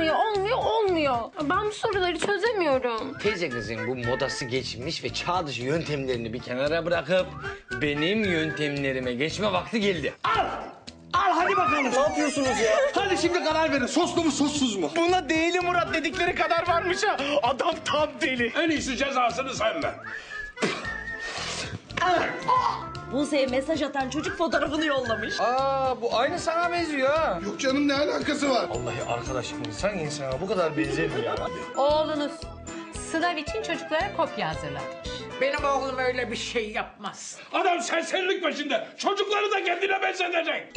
olmuyor, olmuyor, olmuyor. Ben bu soruları çözemiyorum. Teyze kızın bu modası geçmiş ve çağ dışı yöntemlerini bir kenara bırakıp benim yöntemlerime geçme vakti geldi. Al hadi bakalım. Ne yapıyorsunuz ya? Hadi şimdi karar verin. Soslu mu sossuz mu? Buna değili Murat dedikleri kadar varmış ha. Adam tam deli. En iyisi cezasını sen ver. Buse'ye mesaj atan çocuk fotoğrafını yollamış. Aa bu aynı sana benziyor ha. Yok canım ne alakası var? Vallahi arkadaş insan insana bu kadar benzer mi ya? Oğlunuz sınav için çocuklara kopya hazırlatmış. Benim oğlum öyle bir şey yapmaz. Adam serserilik peşinde. Çocukları da kendine benzetecek.